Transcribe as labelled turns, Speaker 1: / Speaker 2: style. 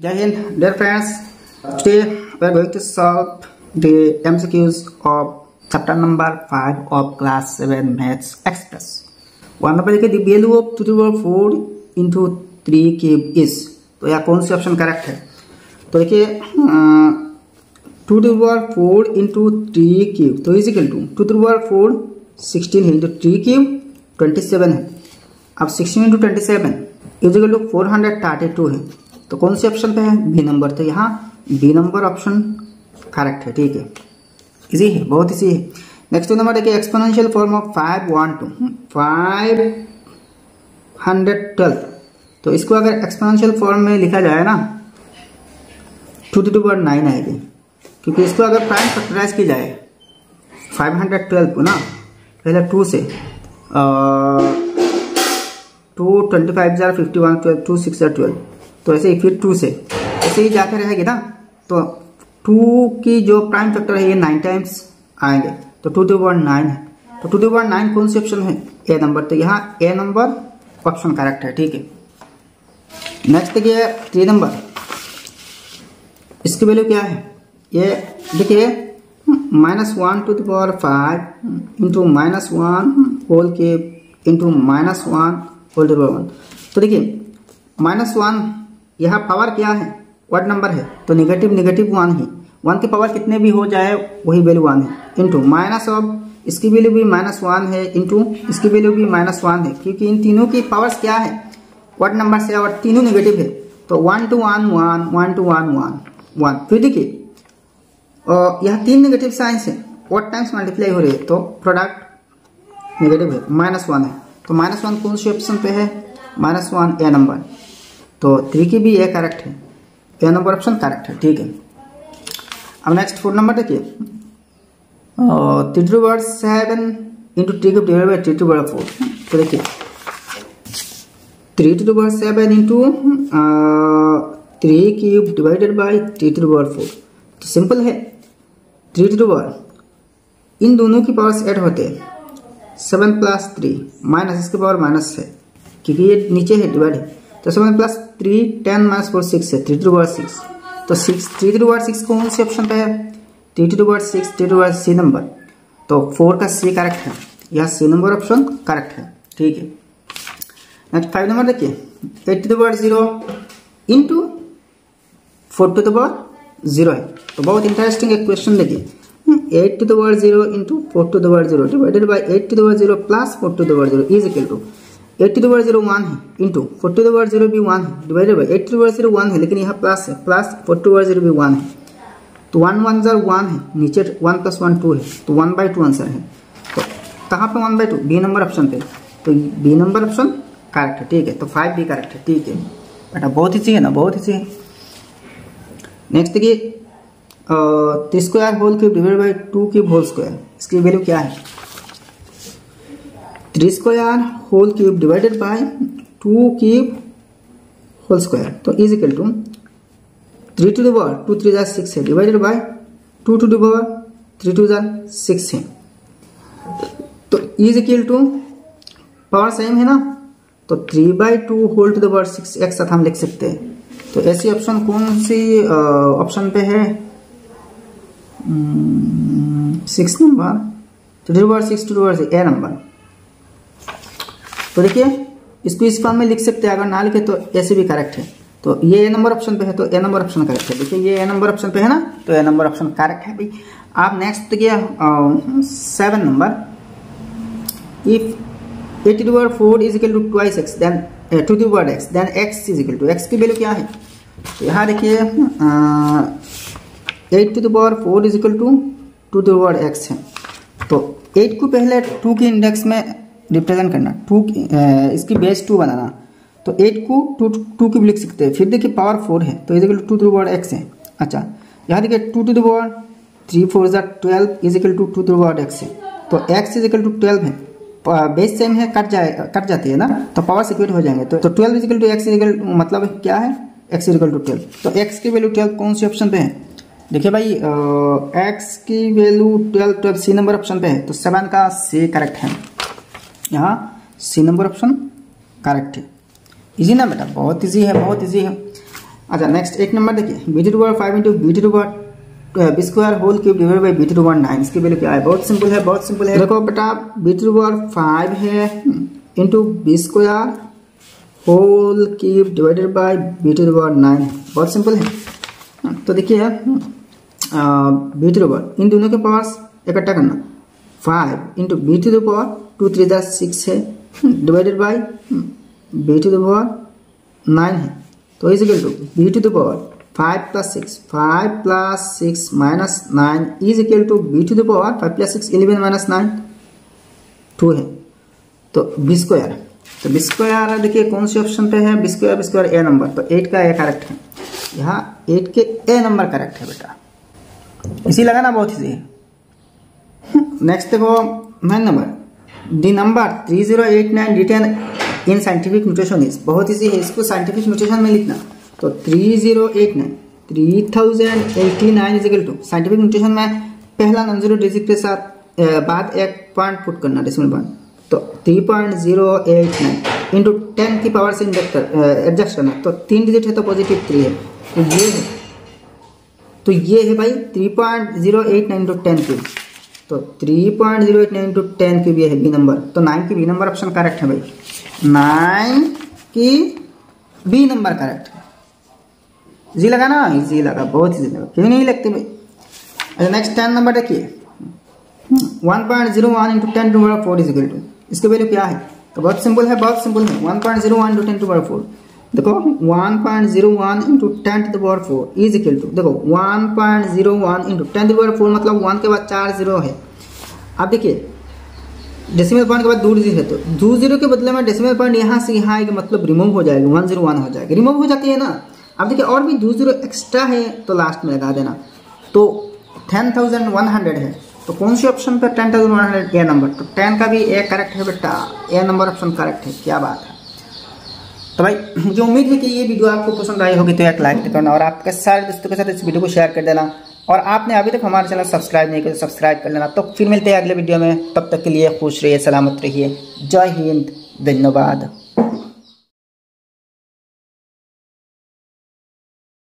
Speaker 1: Jai Hind, dear friends. Today we are going to solve the MCQs of chapter number 5 of class 7 Maths Express. One number देखिए the value of 2 to the power 4 into 3 cube is तो यह कौन सी option correct है तो देखिए two to power four into three cube तो is equal to two to power four sixteen है into three cube twenty seven है अब sixteen into twenty seven is equal to four hundred thirty two है तो कौन से option पे है? बी नंबर तो यहाँ बी नंबर ऑप्शन करेक्ट है, ठीक है। इजी है, बहुत इजी है। नेक्स्ट नंबर देखिए exponential form of five one two five hundred twelve तो इसको अगर एक्सपोनेंशियल फॉर्म में लिखा जाए ना टू टू पावर नाइन आएगी। क्योंकि इसको अगर प्राइम फैक्टराइज की जाए फाइव हंड्रेड ट्वेल्व को ना, पहले टू से two twenty five jar fifty one twelve two six jar twelve तो ऐसे ही फिर टू से। ऐसे ही जाके रहेगी ना? तो टू की जो प्राइम फैक्टर है, ये नाइन टाइम्स आएँगे। तो टू वन नाइन है। तो टू टू वन नाइन कौन से ऑप्शन है? ए नंबर तो यहाँ ए नंबर ऑप्शन करेक्ट है, ठीक है। नेक्स्ट देखिए थ्री नंबर इसकी वैल्यू क्या है? ये देखिए minus one to the power five into minus one whole के into minus one whole to one तो देखिए माइनस वन यहाँ पावर क्या है? वर्ड नंबर है? तो निगेटिव निगेटिव वन ही। वन की पावर कितने भी हो जाए, वही वैल्यू वन है। इंटू माइनस ऑफ़ इसकी वैल्यू भी माइनस वन है। इंटू इसकी वैल्यू भी माइनस वन है। क्योंकि इन तीनों की पावर्स क्या है? वर्ड नंबर से और तीनों निगेटिव है। तो one two one one one two one one one फिर देखिए यह तीन निगेटिव साइंस है। वट टाइम्स मल्टीप्लाई हो रही है? तो प्रोडक्ट निगेटिव है। माइनस वन है। तो माइनस वन कौन सी ऑप्शन पे है? माइनस वन ए नंबर तो थ्री की भी ए करेक्ट है। ए नंबर ऑप्शन करेक्ट है, ठीक है। अब नेक्स्ट फोर नंबर देखिए। Three to word seven into three cube divide by three to word four तो देखिए three to word seven into three cube divided by three to word four तो simple है। Three to power इन दोनों की powers add होते हैं। Seven plus three minus इसके पावर माइनस है। क्योंकि ये नीचे है डिवाइड है। तो seven plus three ten minus four six है थ्री टू पावर सिक्स तो six three to power six कौन सी ऑप्शन पे है three to power six three to power C number तो फोर का सी करेक्ट है यह सी नंबर ऑप्शन करेक्ट है ठीक है नेक्स्ट फाइव नंबर देखिए eight to power zero into four to power zero है तो बहुत इंटरेस्टिंग एक क्वेश्चन देखिए eight to the power zero into four to the power zero divided by eight to the power zero plus four to the power zero is equal to eight to the power zero one है into four to the power zero भी one है divided by eight to the power zero one है, लेकिन यहाँ plus है plus four to the power zero भी one है। तो वन वन जर वन है, नीचे वन प्लस वन टू है तो वन बाई टू आंसर है। तो कहाँ पे one by two B number option पे। तो बी नंबर ऑप्शन करेक्ट है, ठीक है तो फाइव भी करेक्ट है, ठीक है। बेटा, बहुत ही है ना, बहुत ही है। नेक्स्ट देखिए three square whole cube divide by two cube whole square इसकी वैल्यू क्या है? Three square whole cube divided by two cube whole square. तो is equal to three to the power two three jar six है। Divided by two to the power three two jar six है। तो is equal to power same है ना? तो three by two whole to the power six एक साथ हम लिख सकते हैं। तो ऐसी ऑप्शन कौन सी ऑप्शन पे है? सिक्स नंबर तो two six two A number तो देखिए इसको इस फॉर्म में लिख सकते हैं, अगर ना लिखे तो ऐसे भी करेक्ट है। तो ये ए नंबर ऑप्शन पे है तो ए नंबर ऑप्शन करेक्ट है। देखिए, ये ए नंबर ऑप्शन पे है ना तो ए नंबर ऑप्शन करेक्ट है भाई। आप नेक्स्ट देखिए seven number if eight to four is equal to twice x then two the word x then x is equal to x की वैल्यू क्या है? तो यहाँ देखिए eight to the power four is equal to two the word x है। तो eight को पहले टू के इंडेक्स में रिप्रेजेंट करना टू इसकी बेस टू बनाना। तो एट को टू टू की लिख सकते हैं। फिर देखिए पावर फोर है। तो is equal to two the power x है। अच्छा यहाँ देखिए two to the power three four jar twelve is equal to two the power x है। तो x is equal to twelve है। बेस सेम है, कट जाए, कट जाती है ना? तो पावर सिक्वेट हो जाएँगे। तो twelve is equal to x is equal मतलब क्या है? X is equal to twelve तो एक्स की वैल्यू ट्वेल्व कौन सी ऑप्शन पे है? देखिए भाई एक्स की value twelve twelve C number option पे है। तो सेवन का सी करेक्ट है। यहाँ सी नंबर ऑप्शन करेक्ट है। इजी ना बेटा? बहुत इजी है, बहुत इजी है। अच्छा नेक्स्ट एक नंबर देखिए। B to power five into B to power B square whole cube divide by B to power nine इसकी वैल्यू क्या है? बहुत सिंपल है, बहुत सिंपल है। देखो बेटा बी टू पावर फाइव है into B square whole cube divided by B to power nine बहुत सिंपल है। तो देखिए बी टू पावर इन दोनों के पावर इकट्ठा करना। Five into B to power two, three दस सिक्स है। Divided by B to the power nine है। तो is equal to B to the power five plus six five plus six minus nine is equal to B to the power five plus six eleven minus nine two है। तो B square तो B square देखिए कौन से option पे है? B B square A number तो eight का ए करेक्ट है। यहाँ एट के ए नंबर करेक्ट है बेटा। इसी लगा ना बहुत इजी नेक्स्ट देखो nine number the number three zero eight nine written in scientific notation is बहुत इजी है, इसको साइंटिफिक न्यूट्रिशन में लिखना। तो three zero eight nine three thousand eighty nine is equal to scientific notation में पहला non zero digit के साथ बाद एक पॉइंट पुट करना डेसिमल पॉइंट तो three point zero eight nine into ten की पावर से इंजेक्ट कर एडजस्ट करना। तो तीन डिजिट है तो पॉजिटिव थ्री है। तो ये है। तो ये है भाई three point zero eight nine into ten cube तो three point zero eight nine into ten cube ये है बी नंबर तो नाइन की बी नंबर ऑप्शन करेक्ट है भाई। नाइन की बी नंबर करेक्ट है। इजी लगा ना? इजी लगा, बहुत इजी लगा। क्यों नहीं लगते भाई? अच्छा नेक्स्ट टेन नंबर देखिए। One point zero one into ten to बड़ा फोर इजिकल टू इसके वैल्यू क्या है? तो बहुत सिंपल है, बहुत सिंपल है। One point zero one into ten to बड़ा फोर देखो one point zero one into ten to the power four is equal to देखो one point zero one into ten to the power four मतलब one के बाद चार zero है। अब देखिए डेसिमल पॉइंट के बाद दो डिजिट है तो दो ज़ीरो के बदले में डेसिमल पॉइंट यहाँ से यहाँ आएगा मतलब रिमूव हो जाएगा वन ज़ीरो वन हो जाएगा। रिमूव हो जाती है ना? अब देखिए, और भी दो ज़ीरो एक्स्ट्रा है तो लास्ट में लगा देना। तो टेन थाउज़ेंड वन हंड्रेड है। तो कौन सी ऑप्शन पर ten thousand one hundred A number तो टेन का भी ए करेक्ट है बेटा। ए नंबर ऑप्शन करेक्ट है, क्या बात है। तो भाई, मुझे उम्मीद है कि ये वीडियो आपको पसंद आई होगी तो एक लाइक करना और आपके सारे दोस्तों के साथ इस वीडियो को शेयर कर देना। और आपने अभी तक हमारे चैनल सब्सक्राइब नहीं किया तो सब्सक्राइब कर लेना। तो फिर मिलते हैं अगले वीडियो में। तब तक के लिए खुश रहिए, सलामत रहिए। जय हिंद, धन्यवाद।